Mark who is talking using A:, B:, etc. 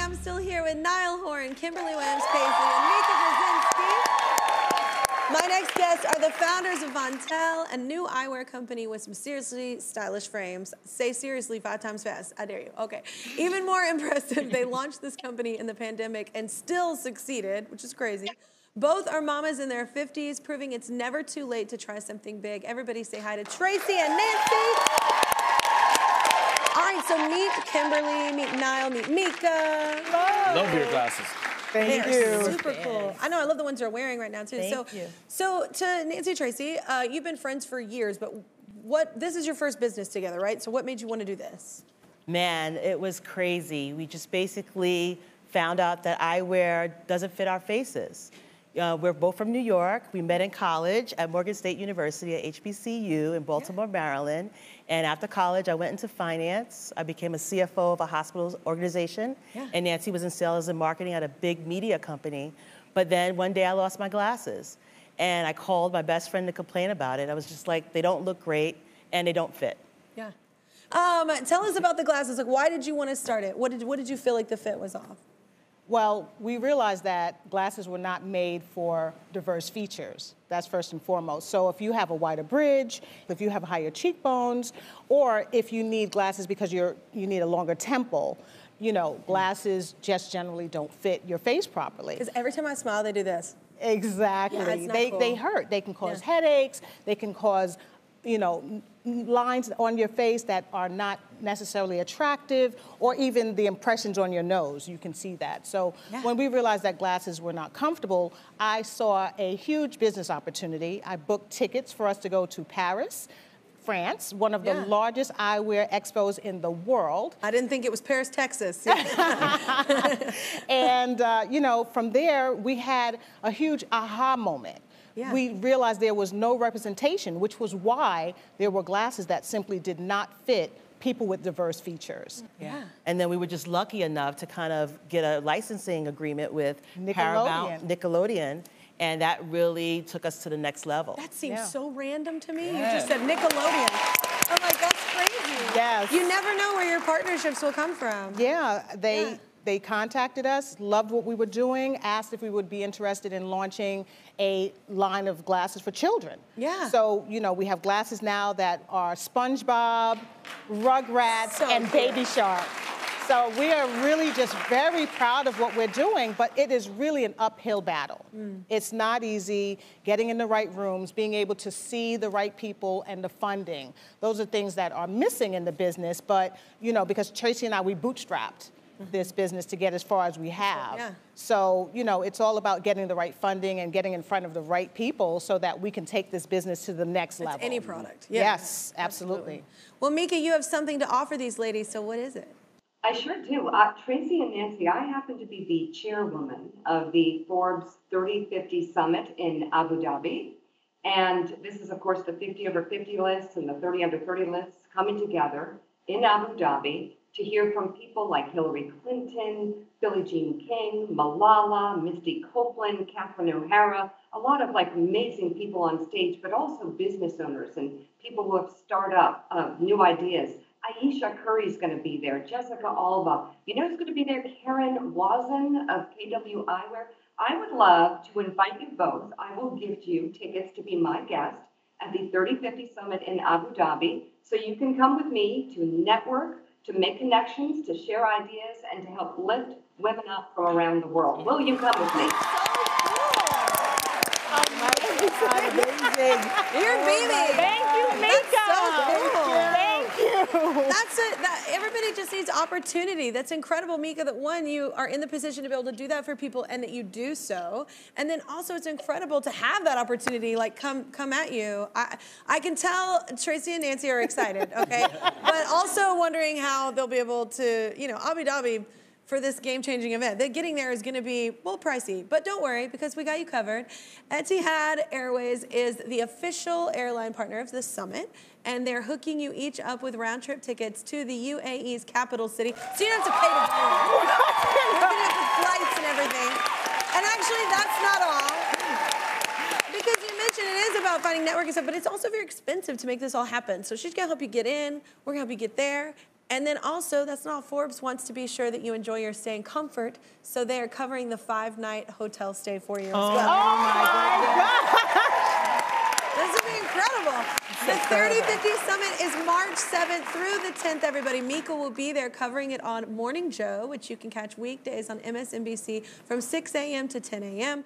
A: I'm still here with Niall Horan, Kimberly Williams Paisley, and Mika Brzezinski. My next guests are the founders of Vontélle, a new eyewear company with some seriously stylish frames. Say seriously five times fast. I dare you. Okay. Even more impressive, they launched this company in the pandemic and still succeeded, which is crazy. Both are mamas in their 50s, proving it's never too late to try something big. Everybody say hi to Tracy and Nancey. All right, so meet Kimberly, meet Niall, meet Mika.
B: Love your glasses.
C: Thank
A: They're
C: you.
A: super cool. I know. I love the ones you're wearing right now too.
C: Thank
A: so,
C: you.
A: so to Nancey Tracy, uh, you've been friends for years, but what? This is your first business together, right? So, what made you want to do this?
C: Man, it was crazy. We just basically found out that eyewear doesn't fit our faces. Uh, we're both from New York. We met in college at Morgan State University at HBCU in Baltimore, Maryland. And after college, I went into finance. I became a CFO of a hospital organization.
A: Yeah.
C: And Nancy was in sales and marketing at a big media company. But then one day I lost my glasses. And I called my best friend to complain about it. I was just like, they don't look great and they don't fit.
A: Yeah. Um, tell us about the glasses. Like, why did you want to start it? What did What did you feel like the fit was off?
D: Well, we realized that glasses were not made for diverse features. That's first and foremost. So if you have a wider bridge, if you have higher cheekbones, or if you need glasses because you're you need a longer temple, you know, glasses just generally don't fit your face properly.
A: Because every time I smile, they do this.
D: Exactly.
A: Yeah,
D: they
A: cool.
D: they hurt. They can cause
A: Yeah.
D: headaches. They can cause, you know, lines on your face that are not necessarily attractive, or even the impressions on your nose. You can see that. So
A: Yeah.
D: when we realized that glasses were not comfortable, I saw a huge business opportunity. I booked tickets for us to go to Paris. France, one of the
A: Yeah.
D: largest eyewear expos in the world.
A: I didn't think it was Paris, Texas.
D: and uh, you know, from there we had a huge aha moment.
A: Yeah.
D: We realized there was no representation, which was why there were glasses that simply did not fit people with diverse features.
A: Mm, yeah.
C: And then we were just lucky enough to kind of get a licensing agreement with Paramount, Nickelodeon, and that really took us to the next level.
A: That seems
D: Yeah.
A: so random to me. You just said Nickelodeon. I'm like, that's crazy.
D: Yes.
A: You never know where your partnerships will come from.
D: Yeah, they
A: Yeah.
D: They contacted us, loved what we were doing, asked if we would be interested in launching a line of glasses for children.
A: Yeah.
D: So, you know, we have glasses now that are SpongeBob, Rugrats,
A: So
D: and
A: cute.
D: Baby Shark. So we are really just very proud of what we're doing, but it is really an uphill battle.
A: Mm.
D: It's not easy getting in the right rooms, being able to see the right people and the funding. Those are things that are missing in the business, but you know, because Tracy and I, we bootstrapped this business to get as far as we have.
A: Yeah.
D: So, you know, it's all about getting the right funding and getting in front of the right people so that we can take this business to the next
A: That's
D: level.
A: any product. Yeah.
D: Yes, absolutely.
A: Well, Mika, you have something to offer these ladies, so what is it?
E: I sure do. Uh, Tracy and Nancey, I happen to be the chairwoman of the Forbes 3050 Summit in Abu Dhabi. And this is, of course, the 50 over 50 lists and the 30 under 30 lists coming together in Abu Dhabi to hear from people like Hillary Clinton, Billie Jean King, Malala, Misty Copeland, Catherine O'Hara, a lot of like amazing people on stage, but also business owners and people who have started up uh, new ideas. Ayesha Curry is going to be there, Jessica Alba. You know who's going to be there? Karen Wazen of KW Eyewear. I would love to invite you both. I will gift you tickets to be my guest at the 3050 Summit in Abu Dhabi. So you can come with me to network, to make connections, to share ideas, and to help lift women up from around the world. Will you come with me?
D: Amazing.
A: You're beaming.
D: Thank you, Mika.
A: That's so cool. That's it. That, everybody just needs opportunity. That's incredible, Mika. That one, you are in the position to be able to do that for people, and that you do so. And then also, it's incredible to have that opportunity, like come come at you. I I can tell Tracy and Nancey are excited, okay, but also wondering how they'll be able to, you know, Abu Dhabi. For this game-changing event, that getting there is going to be well pricey, but don't worry because we got you covered. Etihad Airways is the official airline partner of the summit, and they're hooking you each up with round-trip tickets to the UAE's capital city, so you don't have to pay to be there. Hooking up with flights and everything. And actually, that's not all. Because you mentioned it is about finding networking stuff, but it's also very expensive to make this all happen. So she's gonna help you get in, we're gonna help you get there. And then also, that's not all. Forbes wants to be sure that you enjoy your stay in comfort, so they are covering the five night hotel stay for you as well.
D: Oh, oh my God!
A: This would be incredible. The 3050 Summit is March 7th through the 10th, everybody. Mika will be there covering it on Morning Joe, which you can catch weekdays on MSNBC from 6 a.m. to 10 a.m.